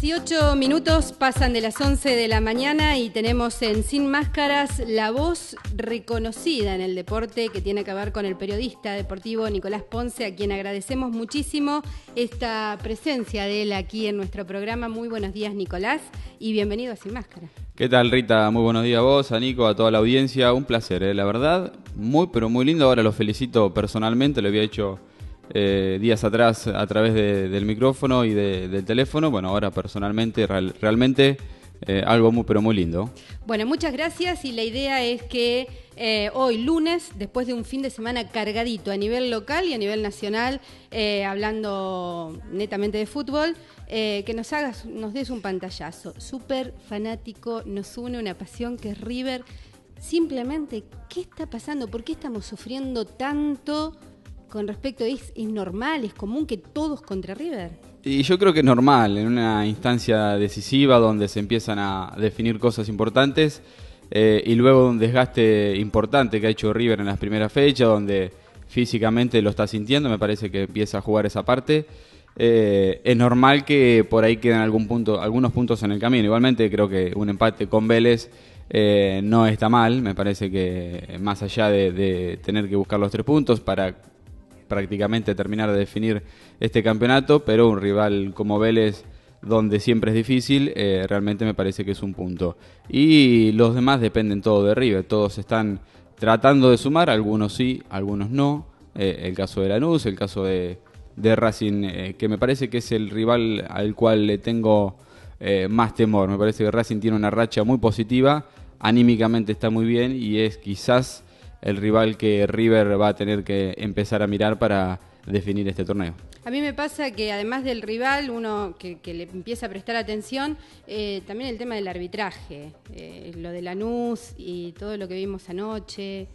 18 minutos pasan de las 11 de la mañana y tenemos en Sin Máscaras la voz reconocida en el deporte que tiene que ver con el periodista deportivo Nicolás Ponce, a quien agradecemos muchísimo esta presencia de él aquí en nuestro programa. Muy buenos días, Nicolás, y bienvenido a Sin Máscara. ¿Qué tal, Rita? Muy buenos días a vos, a Nico, a toda la audiencia. Un placer, ¿eh? la verdad, muy, pero muy lindo. Ahora lo felicito personalmente, lo había hecho eh, días atrás a través del micrófono y del teléfono. Bueno, ahora personalmente, realmente eh, algo muy, pero muy lindo. Bueno, muchas gracias y la idea es que eh, hoy lunes, después de un fin de semana cargadito a nivel local y a nivel nacional, hablando netamente de fútbol, que nos hagas, nos des un pantallazo. Súper fanático, nos une una pasión que es River. Simplemente, ¿qué está pasando? ¿Por qué estamos sufriendo tanto? Con respecto, ¿es, ¿es normal, es común que todos contra River? Y yo creo que es normal, en una instancia decisiva donde se empiezan a definir cosas importantes eh, y luego un desgaste importante que ha hecho River en las primeras fechas, donde físicamente lo está sintiendo, me parece que empieza a jugar esa parte. Eh, es normal que por ahí queden algún punto, algunos puntos en el camino. Igualmente creo que un empate con Vélez eh, no está mal, me parece que más allá de, tener que buscar los tres puntos para prácticamente terminar de definir este campeonato, pero un rival como Vélez donde siempre es difícil, eh, realmente me parece que es un punto. Y los demás dependen todo de River, todos están tratando de sumar, algunos sí, algunos no. Eh, el caso de Lanús, el caso de, Racing, eh, que me parece que es el rival al cual le tengo más temor. Me parece que Racing tiene una racha muy positiva, anímicamente está muy bien y es quizás el rival que River va a tener que empezar a mirar para definir este torneo. A mí me pasa que además del rival, uno que, le empieza a prestar atención, eh, también el tema del arbitraje, eh, lo de Lanús y todo lo que vimos anoche.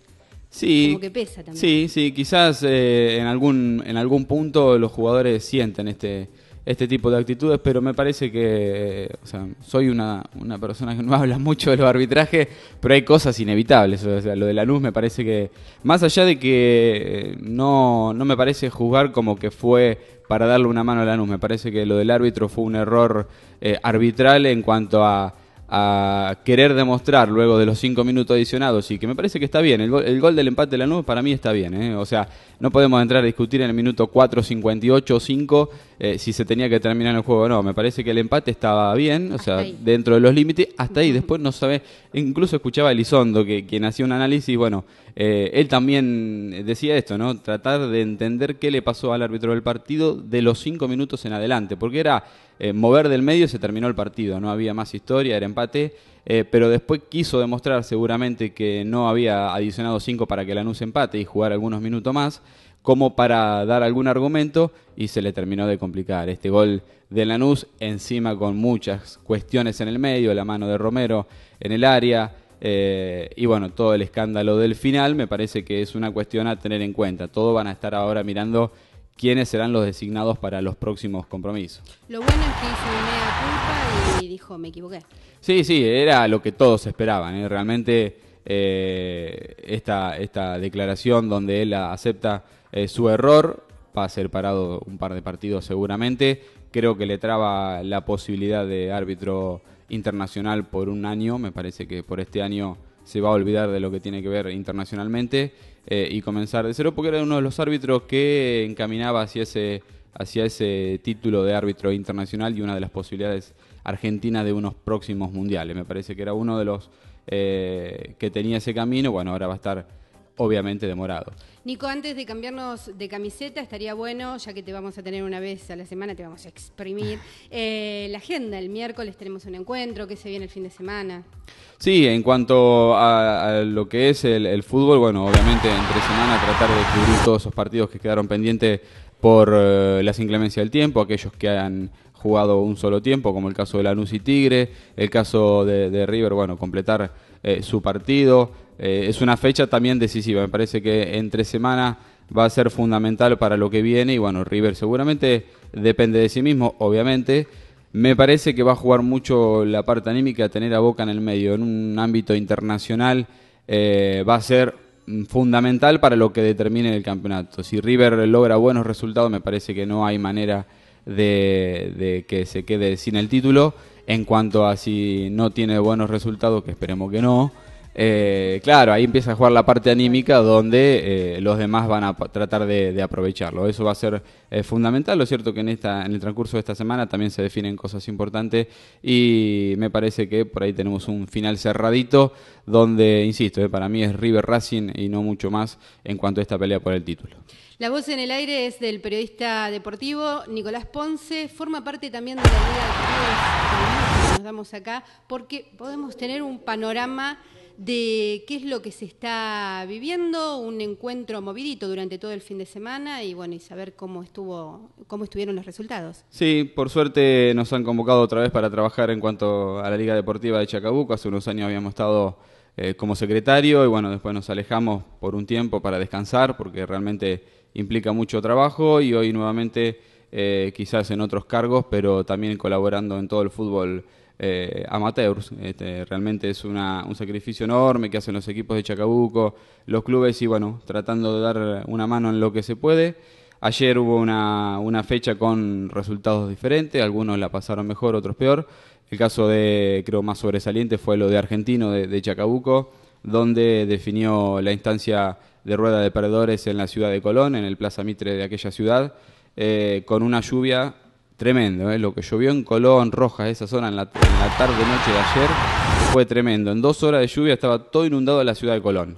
Sí, como que pesa también. Sí, sí, quizás eh, en algún en algún punto los jugadores sienten este este tipo de actitudes, pero me parece que, o sea, soy una, una persona que no habla mucho de los arbitrajes, pero hay cosas inevitables. O sea, lo de la luz me parece que, más allá de que no, no me parece juzgar como que fue para darle una mano a la luz, me parece que lo del árbitro fue un error eh, arbitral en cuanto a a querer demostrar luego de los cinco minutos adicionados y que me parece que está bien. El gol, el gol del empate de la nube para mí está bien. ¿eh? O sea, no podemos entrar a discutir en el minuto 4, 58 o 5 eh, si se tenía que terminar el juego o no. Me parece que el empate estaba bien, o sea, dentro de los límites. Hasta ahí, después no sabe. Incluso escuchaba a Elizondo, que, quien hacía un análisis. Bueno, eh, él también decía esto, ¿no? Tratar de entender qué le pasó al árbitro del partido de los cinco minutos en adelante, porque era eh, mover del medio se terminó el partido, no había más historia, era empate, eh, pero después quiso demostrar seguramente que no había adicionado cinco para que Lanús empate y jugar algunos minutos más, como para dar algún argumento y se le terminó de complicar. Este gol de Lanús encima con muchas cuestiones en el medio, la mano de Romero en el área. Eh, y bueno, todo el escándalo del final me parece que es una cuestión a tener en cuenta. Todos van a estar ahora mirando quiénes serán los designados para los próximos compromisos. Lo bueno es que hizo media culpa y dijo, me equivoqué. Sí, sí, era lo que todos esperaban. ¿eh? Realmente eh, esta, esta declaración donde él acepta eh, su error va a ser parado un par de partidos seguramente. Creo que le traba la posibilidad de árbitro internacional por un año. Me parece que por este año se va a olvidar de lo que tiene que ver internacionalmente eh, y comenzar de cero, porque era uno de los árbitros que encaminaba hacia ese, hacia ese título de árbitro internacional y una de las posibilidades argentinas de unos próximos mundiales. Me parece que era uno de los eh, que tenía ese camino, bueno, ahora va a estar obviamente demorado. Nico, antes de cambiarnos de camiseta, estaría bueno, ya que te vamos a tener una vez a la semana, te vamos a exprimir, eh, la agenda. El miércoles tenemos un encuentro, ¿qué se viene el fin de semana? Sí, en cuanto a, lo que es el, fútbol, bueno, obviamente entre semana tratar de cubrir todos esos partidos que quedaron pendientes por eh, las inclemencias del tiempo, aquellos que han jugado un solo tiempo, como el caso de Lanús y Tigre, el caso de, River, bueno, completar eh, su partido. Eh, es una fecha también decisiva, me parece que entre semana va a ser fundamental para lo que viene y bueno, River seguramente depende de sí mismo, obviamente. Me parece que va a jugar mucho la parte anímica, tener a Boca en el medio, en un ámbito internacional, eh, va a ser fundamental para lo que determine el campeonato. Si River logra buenos resultados, me parece que no hay manera de, que se quede sin el título. En cuanto a si no tiene buenos resultados, que esperemos que no, eh, claro, ahí empieza a jugar la parte anímica donde eh, los demás van a tratar de, aprovecharlo. Eso va a ser eh, fundamental. Lo cierto que en, el transcurso de esta semana también se definen cosas importantes y me parece que por ahí tenemos un final cerradito donde, insisto, para mí es River Racing y no mucho más en cuanto a esta pelea por el título. La voz en el aire es del periodista deportivo Nicolás Ponce, forma parte también de la Liga de que nos damos acá, porque podemos tener un panorama de qué es lo que se está viviendo, un encuentro movidito durante todo el fin de semana y bueno, y saber cómo estuvo, cómo estuvieron los resultados. Sí, por suerte nos han convocado otra vez para trabajar en cuanto a la Liga Deportiva de Chacabuco. Hace unos años habíamos estado eh, como secretario y bueno, después nos alejamos por un tiempo para descansar porque realmente implica mucho trabajo y hoy nuevamente eh, quizás en otros cargos, pero también colaborando en todo el fútbol eh, amateurs. Este, realmente es un sacrificio enorme que hacen los equipos de Chacabuco, los clubes y bueno, tratando de dar una mano en lo que se puede. Ayer hubo una, una fecha con resultados diferentes, algunos la pasaron mejor, otros peor. El caso de, creo, más sobresaliente fue lo de Argentino de, Chacabuco, donde definió la instancia de rueda de perdedores en la ciudad de Colón, en el Plaza Mitre de aquella ciudad, eh, con una lluvia Tremendo, ¿eh? lo que llovió en Colón, Rojas, esa zona en la, tarde-noche de ayer, fue tremendo. En dos horas de lluvia estaba todo inundado la ciudad de Colón.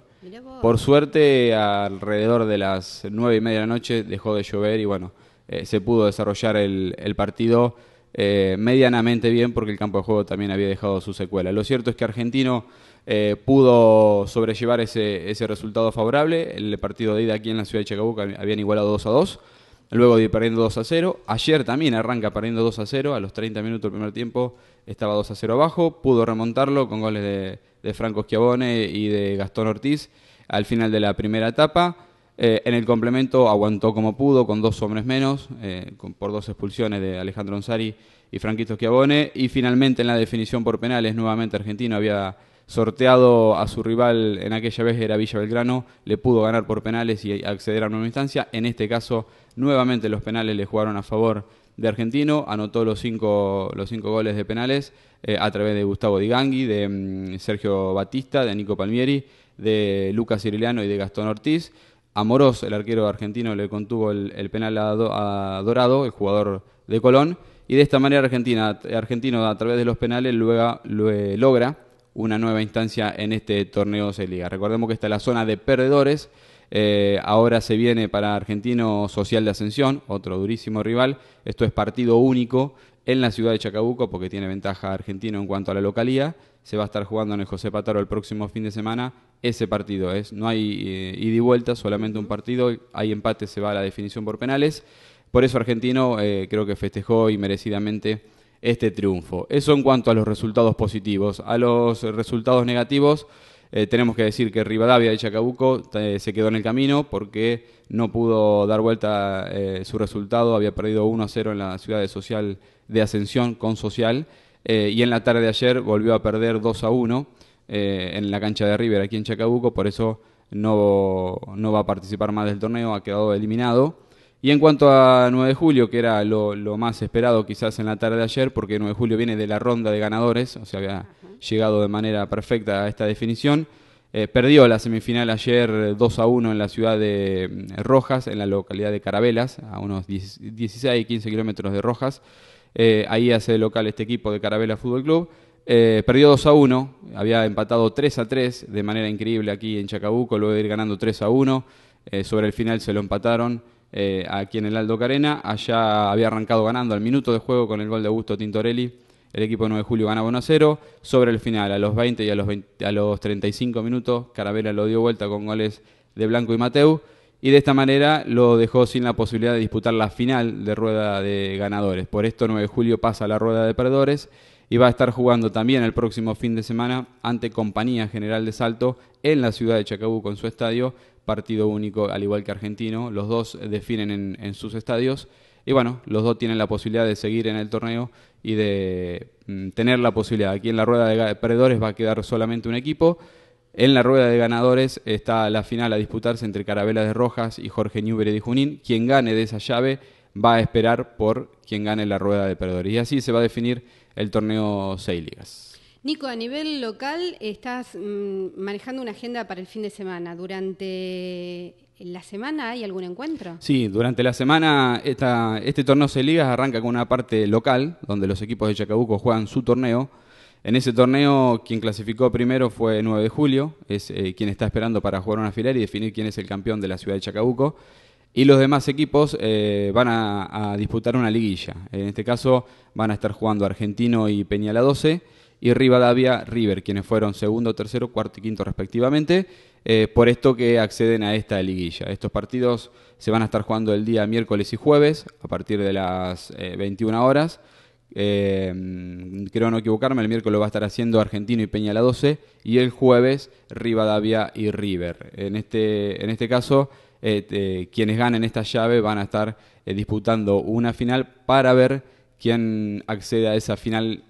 Por suerte, alrededor de las nueve y media de la noche dejó de llover y bueno, eh, se pudo desarrollar el, partido eh, medianamente bien porque el campo de juego también había dejado su secuela. Lo cierto es que Argentino eh, pudo sobrellevar ese, ese resultado favorable. El partido de ida aquí en la ciudad de Chacabuco habían igualado 2 a 2. Luego de perdiendo 2 a 0. Ayer también arranca perdiendo 2 a 0. A los 30 minutos del primer tiempo estaba 2 a 0 abajo. Pudo remontarlo con goles de, Franco Schiavone y de Gastón Ortiz al final de la primera etapa. Eh, en el complemento aguantó como pudo, con dos hombres menos, eh, por dos expulsiones de Alejandro Onsari y Franquito Schiavone. Y finalmente en la definición por penales, nuevamente Argentino había sorteado a su rival en aquella vez era Villa Belgrano, le pudo ganar por penales y acceder a una nueva instancia. En este caso, nuevamente los penales le jugaron a favor de Argentino, anotó los cinco, los cinco goles de penales eh, a través de Gustavo Digangui, de mm, Sergio Batista, de Nico Palmieri, de Lucas Ciriliano y de Gastón Ortiz. Amorós, el arquero argentino, le contuvo el, penal a, Dorado, el jugador de Colón, y de esta manera Argentina, Argentino a través de los penales luego, logra una nueva instancia en este torneo de liga. Recordemos que está la zona de perdedores. Eh, ahora se viene para Argentino Social de Ascensión, otro durísimo rival. Esto es partido único en la ciudad de Chacabuco porque tiene ventaja Argentino en cuanto a la localía. Se va a estar jugando en el José Pataro el próximo fin de semana. Ese partido es, no hay eh, ida y vuelta, solamente un partido. Hay empate, se va a la definición por penales. Por eso Argentino eh, creo que festejó y merecidamente este triunfo. Eso en cuanto a los resultados positivos. A los resultados negativos, eh, tenemos que decir que Rivadavia de Chacabuco eh, se quedó en el camino porque no pudo dar vuelta eh, su resultado. Había perdido 1 a 0 en la ciudad de Social de Ascensión con Social. y en la tarde de ayer volvió a perder 2 a 1 en la cancha de River aquí en Chacabuco. Por eso no, no va a participar más del torneo. Ha quedado eliminado. Y en cuanto a 9 de julio, que era lo, más esperado quizás en la tarde de ayer, porque 9 de julio viene de la ronda de ganadores, o sea, había llegado de manera perfecta a esta definición. Eh, perdió la semifinal ayer 2 a 1 en la ciudad de mm, Rojas, en la localidad de Carabelas, a unos 16 15 kilómetros de Rojas. Eh, ahí hace local este equipo de Carabela Fútbol Club. Eh, perdió 2 a 1, había empatado 3 a 3 de manera increíble aquí en Chacabuco, luego de ir ganando 3 a 1. sobre el final se lo empataron eh, aquí en el Aldo Carena. Allá había arrancado ganando al minuto de juego con el gol de Augusto Tintorelli. El equipo de 9 de julio ganaba 1 a 0. Sobre el final, a los 20 y a los, a los 35 minutos, Carabela lo dio vuelta con goles de Blanco y Mateu. Y de esta manera lo dejó sin la posibilidad de disputar la final de rueda de ganadores. Por esto 9 de julio pasa a la rueda de perdedores y va a estar jugando también el próximo fin de semana ante Compañía General de Salto en la ciudad de Chacabuco en su estadio partido único, al igual que Argentino. Los dos definen en, sus estadios. Y bueno, los dos tienen la posibilidad de seguir en el torneo y de mm, tener la posibilidad. Aquí en la rueda de perdedores va a quedar solamente un equipo. En la rueda de ganadores está la final a disputarse entre Carabelas de Rojas y Jorge Newbery de Junín. Quien gane de esa llave va a esperar por quien gane la rueda de perdedores. Y así se va a definir el torneo Seis Ligas. Nico, a nivel local estás mm, manejando una agenda para el fin de semana. ¿Durante la semana hay algún encuentro? Sí, durante la semana este torneo Seis Ligas arranca con una parte local, donde los equipos de Chacabuco juegan su torneo. En ese torneo, quien clasificó primero fue 9 de julio, es eh, quien está esperando para jugar una final y definir quién es el campeón de la ciudad de Chacabuco. Y los demás equipos eh, van a, disputar una liguilla. En este caso van a estar jugando Argentino y Peñala 12 y Rivadavia River, quienes fueron segundo, tercero, cuarto y quinto respectivamente. Eh, por esto que acceden a esta liguilla. Estos partidos se van a estar jugando el día miércoles y jueves a partir de las 21 horas. creo no equivocarme, el miércoles va a estar haciendo Argentino y Peñala 12 y el jueves Rivadavia y River. En este, en este caso eh, quienes ganen esta llave van a estar eh, disputando una final para ver quién accede a esa final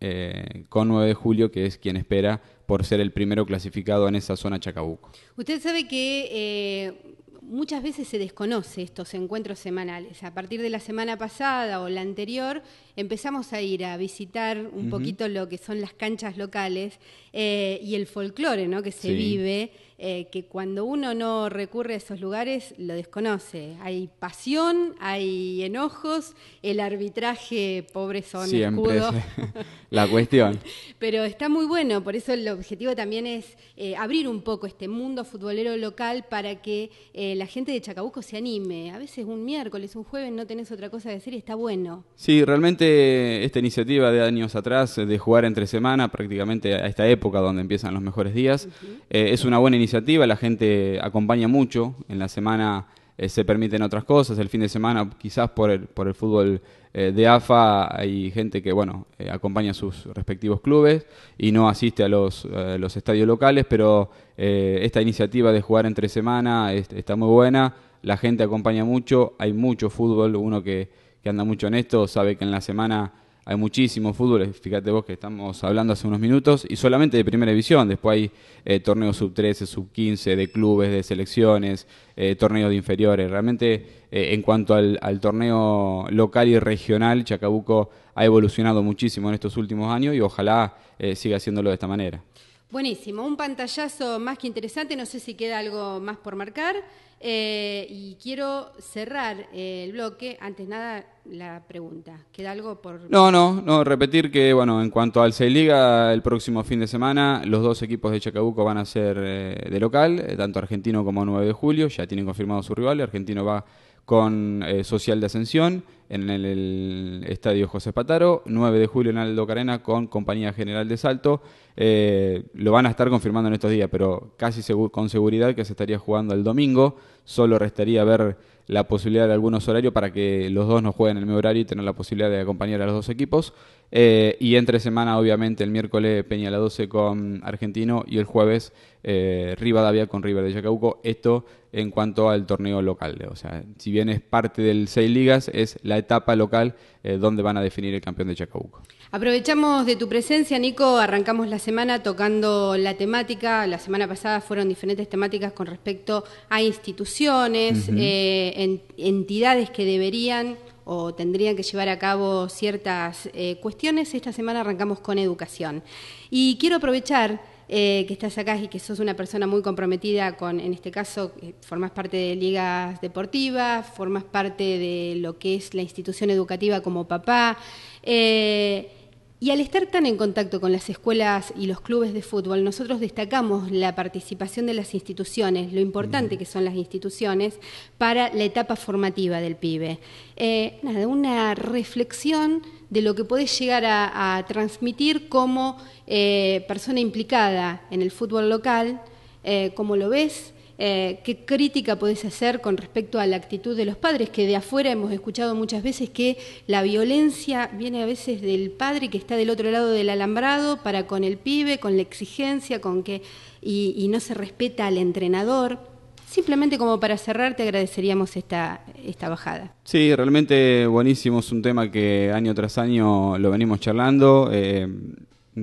eh, con 9 de julio, que es quien espera por ser el primero clasificado en esa zona Chacabuco. Usted sabe que muchas veces se desconoce estos encuentros semanales. A partir de la semana pasada o la anterior empezamos a ir a visitar un poquito lo que son las canchas locales y el folclore ¿no? que se vive eh, que cuando uno no recurre a esos lugares lo desconoce. Hay pasión, hay enojos, el arbitraje, pobre son Siempre la cuestión. Pero está muy bueno, por eso el objetivo también es eh, abrir un poco este mundo futbolero local para que eh, la gente de Chacabuco se anime. A veces un miércoles, un jueves no tenés otra cosa que decir y está bueno. Sí, realmente esta iniciativa de años atrás de jugar entre semana, prácticamente a esta época donde empiezan los mejores días, es una buena iniciativa la gente acompaña mucho, en la semana eh, se permiten otras cosas, el fin de semana quizás por el, por el fútbol eh, de AFA hay gente que bueno eh, acompaña a sus respectivos clubes y no asiste a los, los estadios locales, pero esta iniciativa de jugar entre semana está muy buena, la gente acompaña mucho, hay mucho fútbol, uno que, que anda mucho en esto sabe que en la semana hay muchísimo fútbol, fíjate vos que estamos hablando hace unos minutos, y solamente de primera división, después hay eh, torneos sub-13, sub-15, de clubes, de selecciones, eh, torneos de inferiores. Realmente, eh, en cuanto al, torneo local y regional, Chacabuco ha evolucionado muchísimo en estos últimos años y ojalá siga haciéndolo de esta manera. Buenísimo, un pantallazo más que interesante, no sé si queda algo más por marcar. Eh, y quiero cerrar el bloque, antes nada, la pregunta. ¿Queda algo por...? No, no, no, repetir que, bueno, en cuanto al Liga, el próximo fin de semana, los dos equipos de Chacabuco van a ser eh, de local, eh, tanto Argentino como 9 de julio, ya tienen confirmado su rival, Argentino va con Social de Ascensión en el, Estadio José Pataro, 9 de julio en Aldo Carena con Compañía General de Salto. Eh, lo van a estar confirmando en estos días, pero casi con seguridad que se estaría jugando el domingo. Solo restaría ver la posibilidad de algunos horarios para que los dos no jueguen en el mismo horario y tener la posibilidad de acompañar a los dos equipos. Eh, y entre semana, obviamente, el miércoles Peña la 12 con Argentino y el jueves eh, Rivadavia con River de Chacabuco. Esto en cuanto al torneo local. O sea, si bien es parte del seis ligas, es la etapa local eh, donde van a definir el campeón de Chacabuco. Aprovechamos de tu presencia, Nico. Arrancamos la semana tocando la temática. La semana pasada fueron diferentes temáticas con respecto a instituciones, eh, entidades que deberían o tendrían que llevar a cabo ciertas eh, cuestiones. Esta semana arrancamos con educación. Y quiero aprovechar eh, que estás acá y que sos una persona muy comprometida con, en este caso, formas parte de ligas deportivas, formas parte de lo que es la institución educativa como papá. Eh, y al estar tan en contacto con las escuelas y los clubes de fútbol, nosotros destacamos la participación de las instituciones, lo importante que son las instituciones para la etapa formativa del pibe. Eh, nada, una reflexión de lo que podés llegar a, transmitir como eh, persona implicada en el fútbol local, eh, cómo lo ves, eh, ¿Qué crítica podés hacer con respecto a la actitud de los padres? Que de afuera hemos escuchado muchas veces que la violencia viene a veces del padre que está del otro lado del alambrado para con el pibe, con la exigencia, con que y, no se respeta al entrenador. Simplemente como para cerrar, te agradeceríamos esta, esta bajada. Sí, realmente buenísimo, es un tema que año tras año lo venimos charlando. Eh,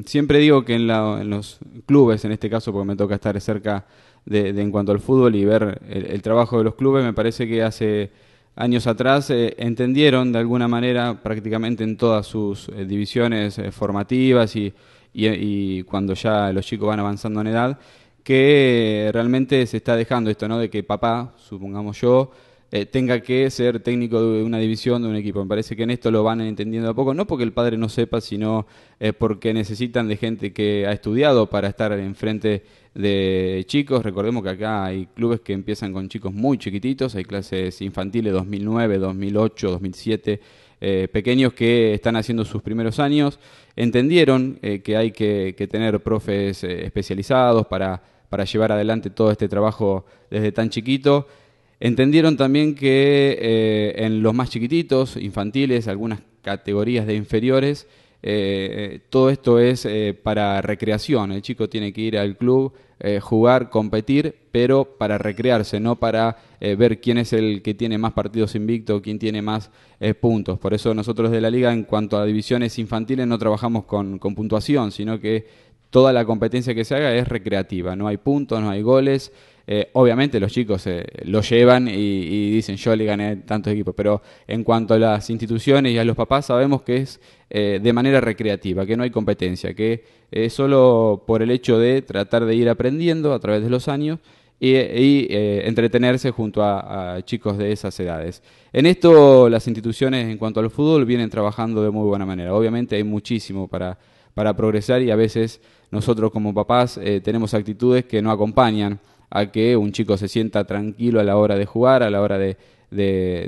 siempre digo que en, en los clubes, en este caso, porque me toca estar cerca de, en cuanto al fútbol y ver el, trabajo de los clubes, me parece que hace, años atrás entendieron de alguna manera prácticamente en todas sus divisiones formativas y, y, cuando ya los chicos van avanzando en edad, que realmente se está dejando esto, ¿no? De que papá, supongamos yo, eh, tenga que ser técnico de una división, de un equipo. Me parece que en esto lo van entendiendo a poco, no porque el padre no sepa, sino eh, porque necesitan de gente que ha estudiado para estar enfrente de chicos. Recordemos que acá hay clubes que empiezan con chicos muy chiquititos, hay clases infantiles 2009, 2008, 2007. Pequeños que están haciendo sus primeros años, entendieron eh, que hay que, tener profes especializados para, para llevar adelante todo este trabajo desde tan chiquito. Entendieron también que eh, en los más chiquititos, infantiles, algunas categorías de inferiores, eh, todo esto es eh, para recreación. El chico tiene que ir al club, jugar, competir, pero para recrearse, no para ver quién es el que tiene más partidos invictos, quién tiene más puntos. Por eso nosotros de la liga, en cuanto a divisiones infantiles, no trabajamos con, con puntuación, sino que toda la competencia que se haga es recreativa. No hay puntos, no hay goles. Eh, obviamente los chicos eh, lo llevan y, dicen yo le gané tantos equipos, pero en cuanto a las instituciones y a los papás sabemos que es eh, de manera recreativa, que no hay competencia, que es solo por el hecho de tratar de ir aprendiendo a través de los años y, entretenerse junto a, chicos de esas edades. En esto las instituciones en cuanto al fútbol vienen trabajando de muy buena manera. Obviamente hay muchísimo para, para progresar y a veces nosotros como papás tenemos actitudes que no acompañan a que un chico se sienta tranquilo a la hora de jugar, a la hora de,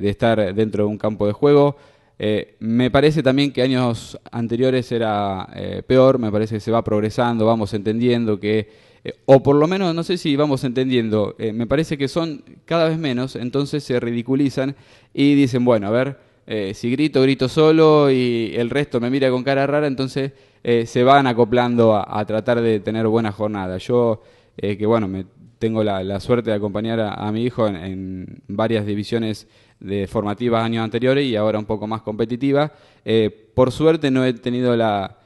estar dentro de un campo de juego. Eh, me parece también que años anteriores era eh, peor, me parece que se va progresando, vamos entendiendo que, eh, o por lo menos no sé si vamos entendiendo, me parece que son cada vez menos, entonces se ridiculizan y dicen, bueno, a ver, si grito, grito solo y el resto me mira con cara rara, entonces se van acoplando a, a, tratar de tener buena jornada. Yo, que bueno, me tengo la, suerte de acompañar a, mi hijo en, varias divisiones de formativas años anteriores y ahora un poco más competitiva. Eh, por suerte no he tenido la,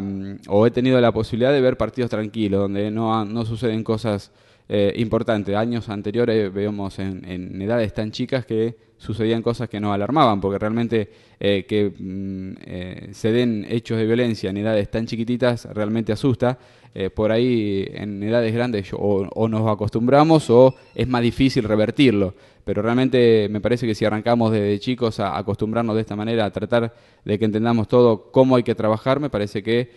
mm, o he tenido la posibilidad de ver partidos tranquilos, donde no, no suceden cosas eh, importantes. Años anteriores vemos en, edades tan chicas que sucedían cosas que nos alarmaban, porque realmente eh, que mm, se den hechos de violencia en edades tan chiquititas realmente asusta. Eh, por ahí en edades grandes o, nos acostumbramos o es más difícil revertirlo. Pero realmente me parece que si arrancamos desde chicos a acostumbrarnos de esta manera, a tratar de que entendamos todo cómo hay que trabajar, me parece que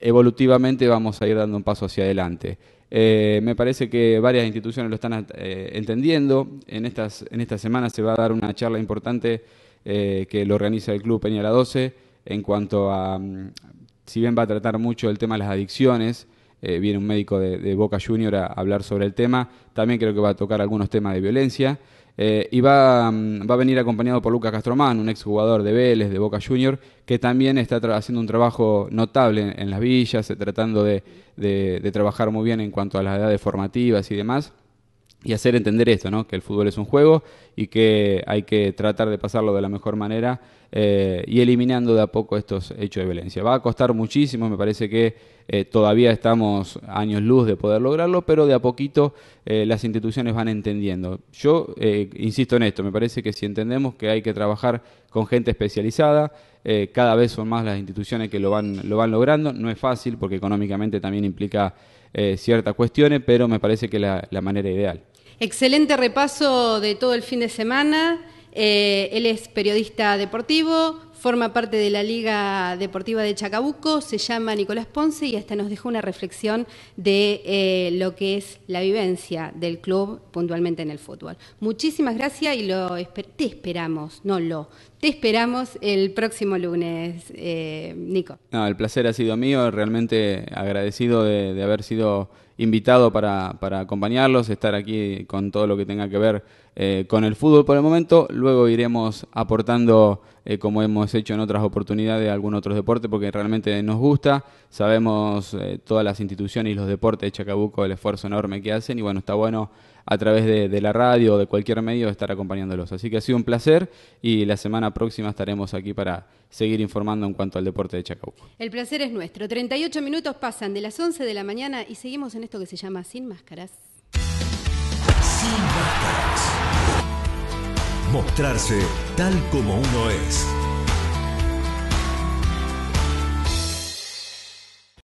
evolutivamente vamos a ir dando un paso hacia adelante. Eh, me parece que varias instituciones lo están eh, entendiendo. En estas, en esta semana se va a dar una charla importante que lo organiza el Club Peña la 12 en cuanto a, mm, si bien va a tratar mucho el tema de las adicciones, eh, viene un médico de, Boca Junior a, hablar sobre el tema, también creo que va a tocar algunos temas de violencia. Eh, y va, mm, va, a venir acompañado por Lucas Castromán, un exjugador de Vélez, de Boca Junior, que también está haciendo un trabajo notable en, las villas, eh, tratando de, de, trabajar muy bien en cuanto a las edades formativas y demás y hacer entender esto, ¿no? que el fútbol es un juego y que hay que tratar de pasarlo de la mejor manera eh, y eliminando de a poco estos hechos de violencia. Va a costar muchísimo, me parece que eh, todavía estamos años luz de poder lograrlo, pero de a poquito eh, las instituciones van entendiendo. Yo insisto en esto, me parece que si entendemos que hay que trabajar con gente especializada, cada vez son más las instituciones que lo van, lo van logrando, no es fácil porque económicamente también implica ciertas cuestiones, pero me parece que es la manera ideal. Excelente repaso de todo el fin de semana. Eh, él es periodista deportivo, forma parte de la Liga Deportiva de Chacabuco, se llama Nicolás Ponce y hasta nos dejó una reflexión de eh, lo que es la vivencia del club puntualmente en el fútbol. Muchísimas gracias y lo te esperamos, no lo, te esperamos el próximo lunes, eh, Nico. No, el placer ha sido mío, realmente agradecido de haber sido invitado para, para, acompañarlos, estar aquí con todo lo que tenga que ver eh, con el fútbol por el momento. Luego iremos aportando, eh, como hemos hecho en otras oportunidades, algún otro deporte porque realmente nos gusta. Sabemos eh, todas las instituciones y los deportes de Chacabuco el esfuerzo enorme que hacen y bueno, está bueno a través de, la radio o de cualquier medio estar acompañándolos. Así que ha sido un placer y la semana próxima estaremos aquí para seguir informando en cuanto al deporte de Chacabuco. El placer es nuestro. 38 minutos pasan de las 11 de la mañana y seguimos en esto que se llama Sin Máscaras. Sin Máscaras. Mostrarse tal como uno es.